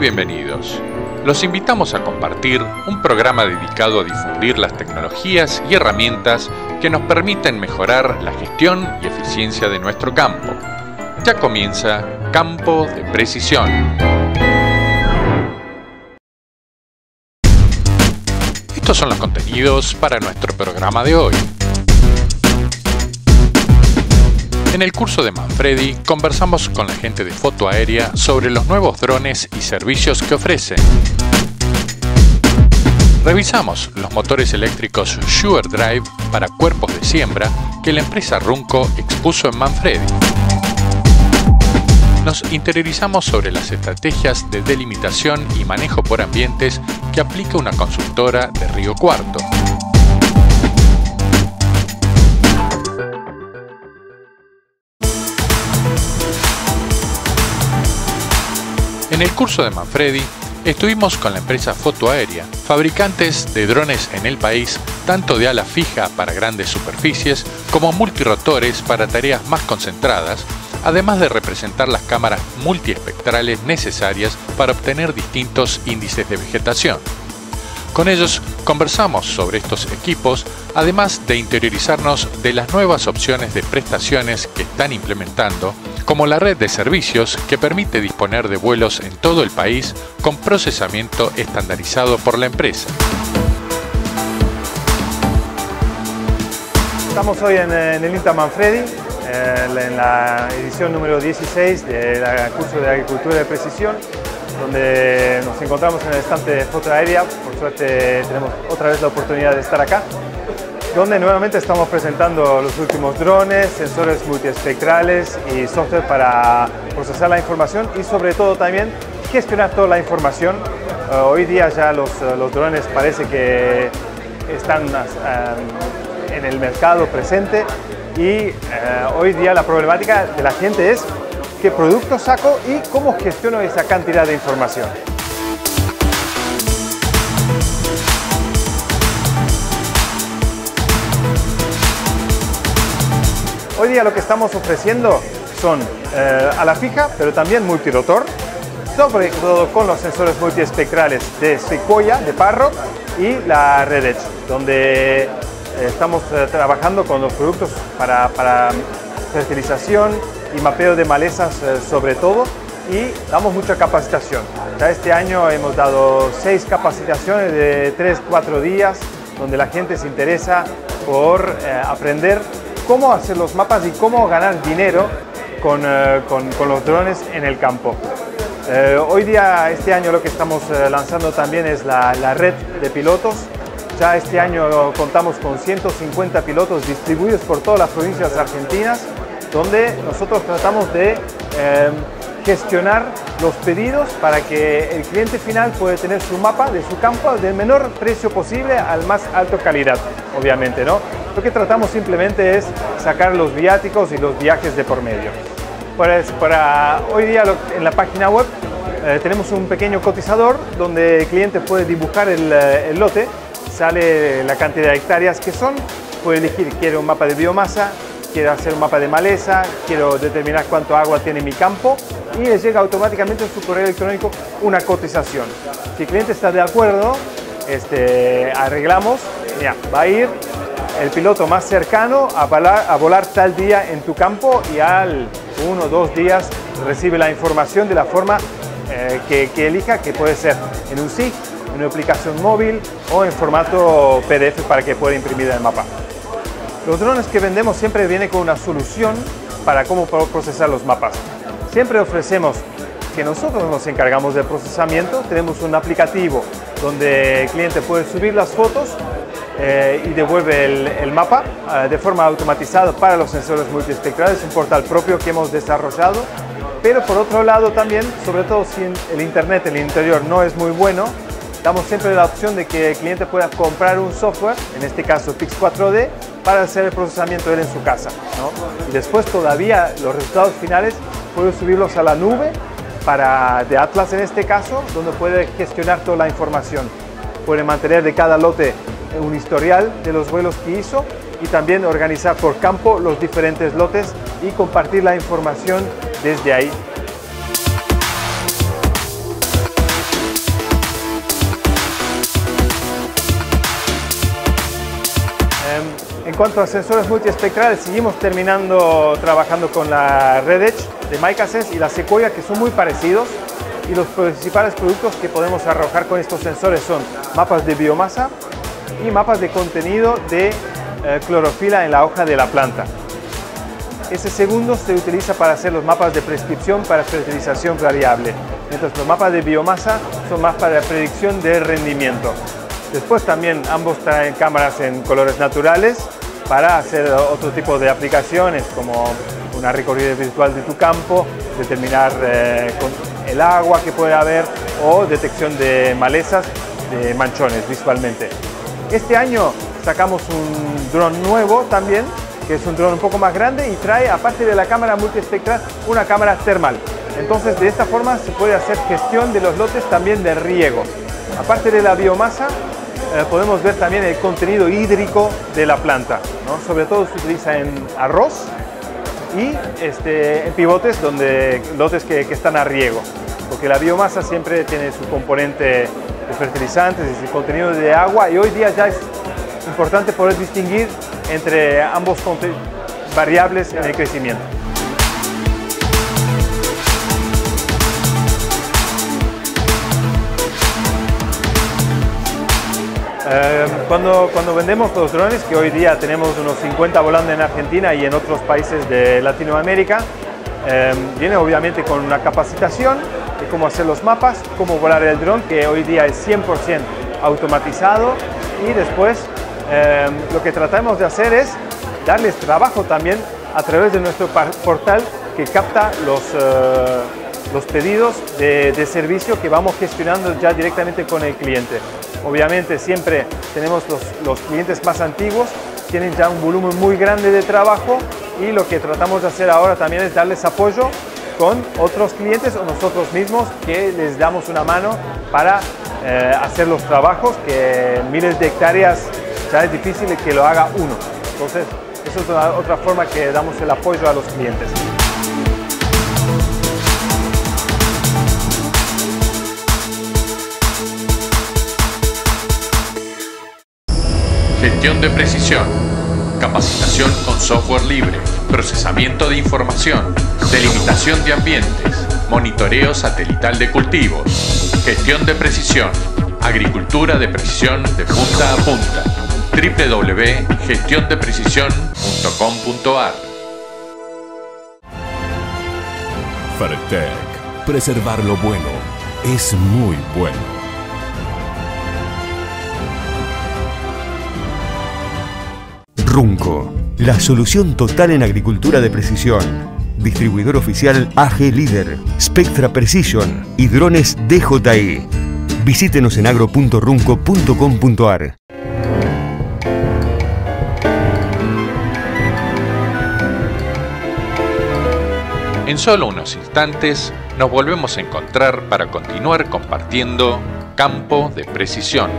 bienvenidos. Los invitamos a compartir un programa dedicado a difundir las tecnologías y herramientas que nos permiten mejorar la gestión y eficiencia de nuestro campo. Ya comienza Campo de Precisión. Estos son los contenidos para nuestro programa de hoy. En el curso de Manfredi conversamos con la gente de Foto Aérea sobre los nuevos drones y servicios que ofrecen. Revisamos los motores eléctricos Sure Drive para cuerpos de siembra que la empresa Runco expuso en Manfredi. Nos interiorizamos sobre las estrategias de delimitación y manejo por ambientes que aplica una consultora de Río Cuarto. En el curso de Manfredi estuvimos con la empresa Foto Aérea, fabricantes de drones en el país, tanto de ala fija para grandes superficies como multirotores para tareas más concentradas, además de representar las cámaras multiespectrales necesarias para obtener distintos índices de vegetación. Con ellos conversamos sobre estos equipos, además de interiorizarnos de las nuevas opciones de prestaciones que están implementando, como la red de servicios que permite disponer de vuelos en todo el país con procesamiento estandarizado por la empresa. Estamos hoy en, el INTA Manfredi, en la edición número 16 del curso de Agricultura de Precisión, donde nos encontramos en el estante de foto aérea. Por suerte tenemos otra vez la oportunidad de estar acá, donde nuevamente estamos presentando los últimos drones, sensores multiespectrales y software para procesar la información y sobre todo también gestionar toda la información. Eh, hoy día ya los, los, drones parece que están eh, en el mercado presente y eh, hoy día la problemática de la gente es qué productos saco y cómo gestiono esa cantidad de información. Hoy día lo que estamos ofreciendo son eh, a la fija, pero también multirotor, sobre todo con los sensores multiespectrales de Sequoia, de Parrot y la Red donde eh, estamos eh, trabajando con los productos para, para fertilización, y mapeo de malezas sobre todo y damos mucha capacitación. Ya este año hemos dado seis capacitaciones de 3-4 días donde la gente se interesa por aprender cómo hacer los mapas y cómo ganar dinero con, eh, con, los drones en el campo. hoy día, este año lo que estamos lanzando también es la, la red de pilotos ya este año contamos con 150 pilotos distribuidos por todas las provincias argentinas donde nosotros tratamos de gestionar los pedidos para que el cliente final pueda tener su mapa de su campo del menor precio posible al más alto calidad, obviamente, ¿no? Lo que tratamos simplemente es sacar los viáticos y los viajes de por medio. Para, hoy día en la página web eh, tenemos un pequeño cotizador donde el cliente puede dibujar el, eh, el lote, sale la cantidad de hectáreas que son, puede elegir, quiere un mapa de biomasa, quiero hacer un mapa de maleza, quiero determinar cuánto agua tiene mi campo y le llega automáticamente en su correo electrónico una cotización. Si el cliente está de acuerdo, este, arreglamos, ya, va a ir el piloto más cercano a volar, tal día en tu campo y al uno o dos días recibe la información de la forma eh, que, que, elija, que puede ser en un SIG, en una aplicación móvil o en formato PDF para que pueda imprimir el mapa. Los drones que vendemos siempre vienen con una solución para cómo procesar los mapas. Siempre ofrecemos que nosotros nos encargamos del procesamiento, tenemos un aplicativo donde el cliente puede subir las fotos eh, y devuelve el, mapa eh, de forma automatizada para los sensores multiespectrales, un portal propio que hemos desarrollado. Pero por otro lado también, sobre todo si el internet en el interior no es muy bueno, damos siempre la opción de que el cliente pueda comprar un software, en este caso Pix4D, para hacer el procesamiento él en su casa. Y después todavía los resultados finales puede subirlos a la nube para, de Atlas en este caso, donde puede gestionar toda la información. Puede mantener de cada lote un historial de los vuelos que hizo y también organizar por campo los diferentes lotes y compartir la información desde ahí cuanto a sensores multiespectrales, seguimos terminando trabajando con la Red Edge de MicroSense y la Sequoia, que son muy parecidos. Y los principales productos que podemos arrojar con estos sensores son mapas de biomasa y mapas de contenido de eh, clorofila en la hoja de la planta. Ese segundo se utiliza para hacer los mapas de prescripción para fertilización variable, mientras los mapas de biomasa son más para predicción de rendimiento. Después también ambos traen cámaras en colores naturales para hacer otro tipo de aplicaciones como una recorrida virtual de tu campo, determinar eh, el agua que puede haber o detección de malezas, de manchones visualmente. Este año sacamos un dron nuevo también, que es un dron un poco más grande y trae, aparte de la cámara multiespectral, una cámara termal. Entonces, de esta forma se puede hacer gestión de los lotes también de riego. Aparte de la biomasa, eh, podemos ver también el contenido hídrico de la planta. Sobre todo se utiliza en arroz y este, en pivotes, donde lotes que, que están a riego. Porque la biomasa siempre tiene su componente de fertilizantes y su contenido de agua y hoy día ya es importante poder distinguir entre ambos variables en el crecimiento. Eh, cuando, cuando vendemos los drones, que hoy día tenemos unos 50 volando en Argentina y en otros países de Latinoamérica, eh, viene obviamente con una capacitación de cómo hacer los mapas, cómo volar el dron, que hoy día es 100% automatizado. Y después eh, lo que tratamos de hacer es darles trabajo también a través de nuestro portal que capta los, los pedidos de, servicio que vamos gestionando ya directamente con el cliente. Obviamente siempre tenemos los, clientes más antiguos, tienen ya un volumen muy grande de trabajo y lo que tratamos de hacer ahora también es darles apoyo con otros clientes o nosotros mismos que les damos una mano para eh, hacer los trabajos que miles de hectáreas ya es difícil que lo haga uno. Entonces, eso es otra forma que damos el apoyo a los clientes. Gestión de precisión. Capacitación con software libre. Procesamiento de información. Delimitación de ambientes. Monitoreo satelital de cultivos. Gestión de precisión. Agricultura de precisión de punta a punta. www.gestiondeprecisión.com.ar Fertec. Preservar lo bueno es muy bueno. Runco, la solución total en agricultura de precisión. Distribuidor oficial AG Líder, Spectra Precision y drones DJI. Visítenos en agro.runco.com.ar. En solo unos instantes nos volvemos a encontrar para continuar compartiendo Campo de Precisión.